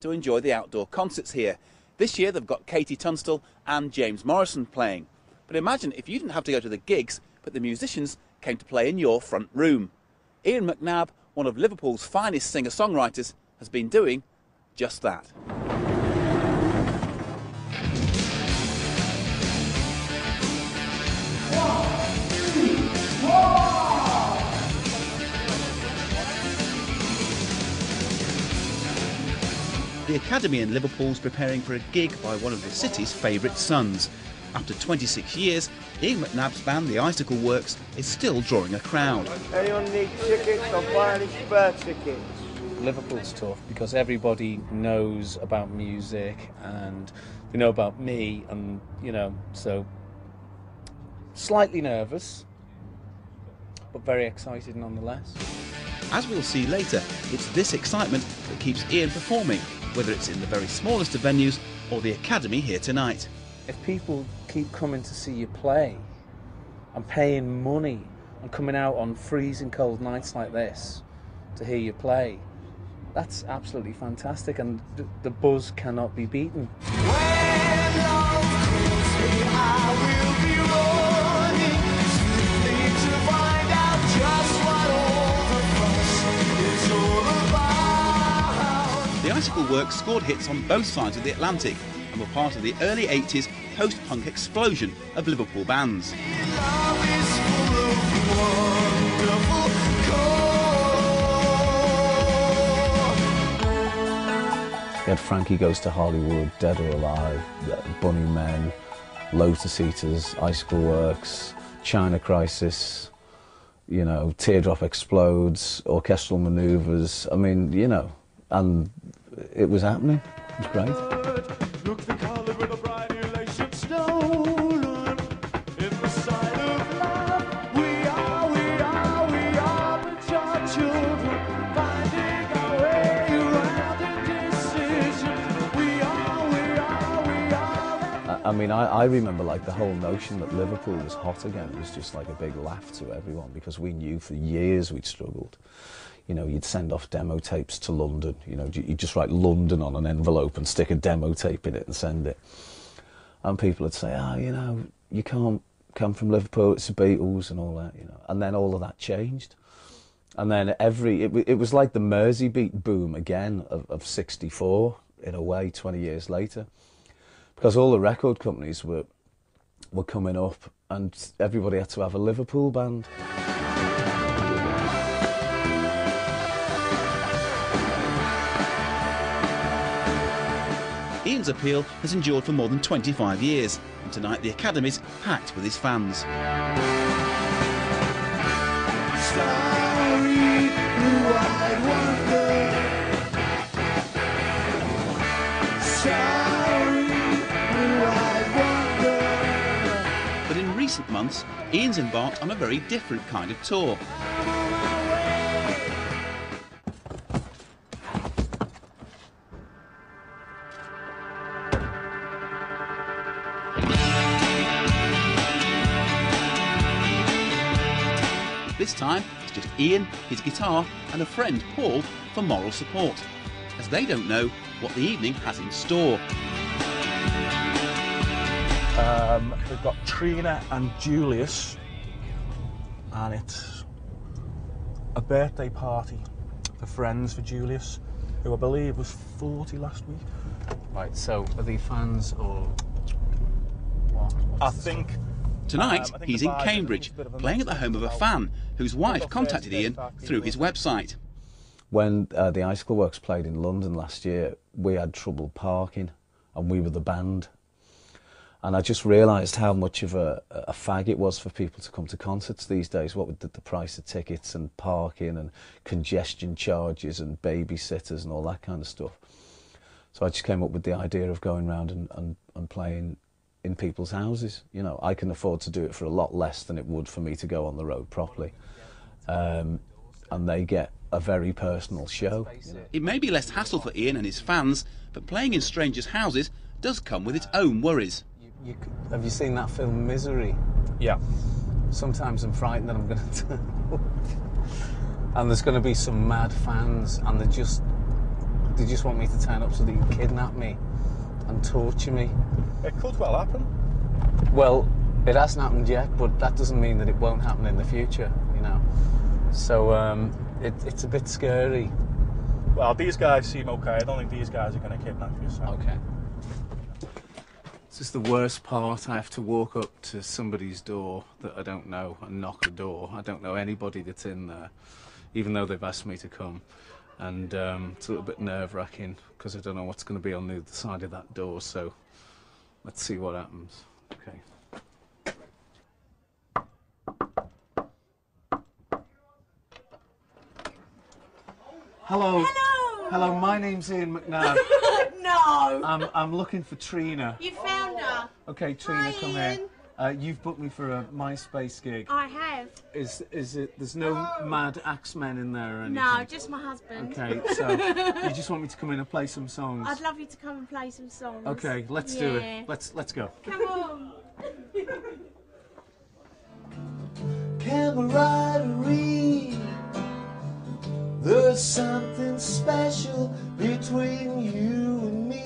to enjoy the outdoor concerts here. This year they've got KT Tunstall and James Morrison playing. But imagine if you didn't have to go to the gigs, but the musicians came to play in your front room. Ian McNabb, one of Liverpool's finest singer-songwriters, has been doing just that. Academy in Liverpool is preparing for a gig by one of the city's favourite sons. After 26 years, Ian McNabb's band, The Icicle Works, is still drawing a crowd. Anyone need tickets? I'm buying spare tickets. Liverpool's tough because everybody knows about music and they know about me, and you know, so slightly nervous, but very excited nonetheless. As we'll see later, it's this excitement that keeps Ian performing, whether it's in the very smallest of venues or the Academy here tonight. If people keep coming to see you play and paying money and coming out on freezing cold nights like this to hear you play, that's absolutely fantastic, and the, the buzz cannot be beaten. Icicle Works scored hits on both sides of the Atlantic and were part of the early 80s post-punk explosion of Liverpool bands. You had Frankie Goes to Hollywood, Dead or Alive, Bunnymen, Lotus Eaters, Icicle Works, China Crisis, you know, Teardrop Explodes, Orchestral Manoeuvres. I mean, you know, and it was happening. It was great. I- I mean, I, I remember like the whole notion that Liverpool was hot again was just like a big laugh to everyone because we knew for years we'd struggled. You know, you'd send off demo tapes to London. You know, you'd just write London on an envelope and stick a demo tape in it and send it. And people would say, oh, you know, you can't come from Liverpool, it's the Beatles and all that, you know. And then all of that changed. And then every, it, it was like the Merseybeat boom again of, of 64 in a way 20 years later. Because all the record companies were, were coming up and everybody had to have a Liverpool band. Appeal has endured for more than 25 years, and tonight the Academy's packed with his fans. But in recent months, Ian's embarked on a very different kind of tour. Time, it's just Ian, his guitar, and a friend, Paul, for moral support, as they don't know what the evening has in store. Um, we've got Trina and Julius, and it's a birthday party for friends for Julius, who I believe was 40 last week. Right, so are they fans or what? I think Tonight, Um, I think he's in vibe is a Cambridge, bit of a playing at the home of a fan whose wife contacted Ian through his website. When uh, the Icicle Works played in London last year, we had trouble parking, and we were the band. And I just realised how much of a, a fag it was for people to come to concerts these days. What with the, the price of tickets and parking and congestion charges and babysitters and all that kind of stuff. So I just came up with the idea of going around and, and, and playing in people's houses. You know, I can afford to do it for a lot less than it would for me to go on the road properly. Um, and they get a very personal show. It may be less hassle for Ian and his fans, but playing in strangers' houses does come with its own worries. You, c- have you seen that film Misery? Yeah. Sometimes I'm frightened that I'm going to turn up. And there's going to be some mad fans, and they're just they just want me to turn up so they can kidnap me and torture me. It could well happen. Well, it hasn't happened yet, but that doesn't mean that it won't happen in the future, you know. So um, it, it's a bit scary. Well, these guys seem okay. I don't think these guys are going to kidnap you. So. Okay. This is the worst part. I have to walk up to somebody's door that I don't know and knock a door. I don't know anybody that's in there, even though they've asked me to come. And um, it's a little bit nerve wracking because I don't know what's going to be on the other side of that door. So let's see what happens. Okay. Hello. Hello. Hello, my name's Ian McNabb. No. I'm, I'm looking for Trina. You found her. Okay, Trina, Hi, come Ian. here. Uh, you've booked me for a MySpace gig. I have. Is is it? There's no mad axemen in there or anything. No, just my husband. Okay, so you just want me to come in and play some songs. I'd love you to come and play some songs. Okay, let's do it. Let's let's go. Come on. There's something special between you and me.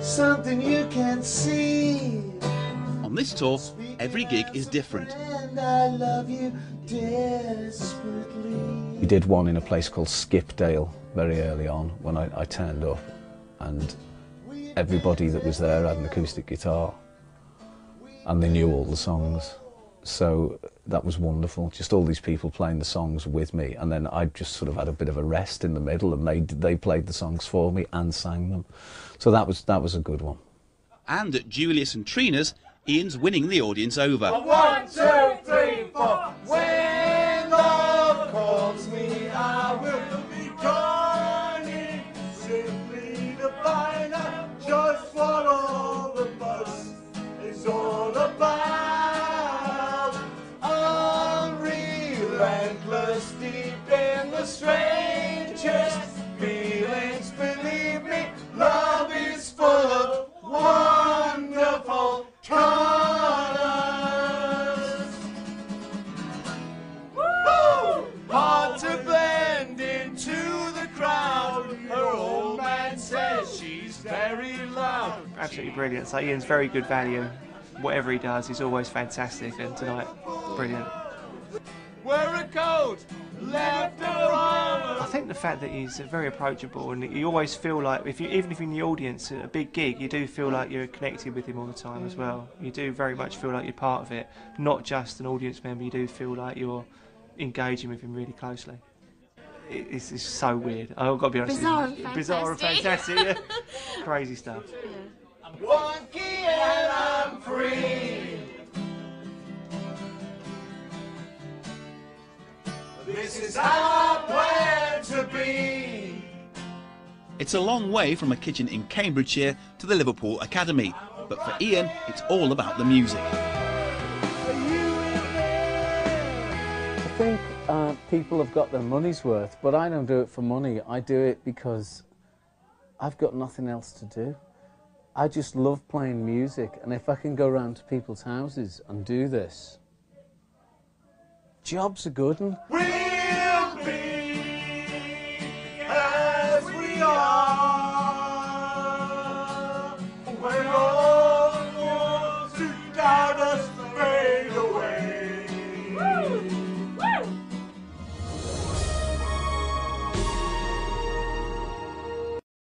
Something you can't see. On this tour, every gig is different. And I love you desperately. We did one in a place called Skipdale very early on when I, I turned up, and everybody that was there had an acoustic guitar, and they knew all the songs. So that was wonderful. Just all these people playing the songs with me, and then I just sort of had a bit of a rest in the middle, and they they played the songs for me and sang them. So that was that was a good one. And at Julius and Trina's, Ian's winning the audience over. One, two, three, four. Brilliant. So Ian's very good value. Whatever he does, he's always fantastic. And tonight, brilliant. Wear a coat, left or right. I think the fact that he's very approachable and you always feel like, if you even if you're in the audience at a big gig, you do feel like you're connected with him all the time as well. You do very much feel like you're part of it, not just an audience member. You do feel like you're engaging with him really closely. It's, it's so weird. I've got to be honest. Bizarre it's and bizarre and fantastic. fantastic. yeah. Crazy stuff. And I'm free. This is plan to be. It's a long way from a kitchen in Cambridgeshire to the Liverpool Academy, but for Ian, it's all about the music. I think uh, people have got their money's worth, but I don't do it for money. I do it because I've got nothing else to do. I just love playing music, and if I can go around to people's houses and do this, jobs are good. And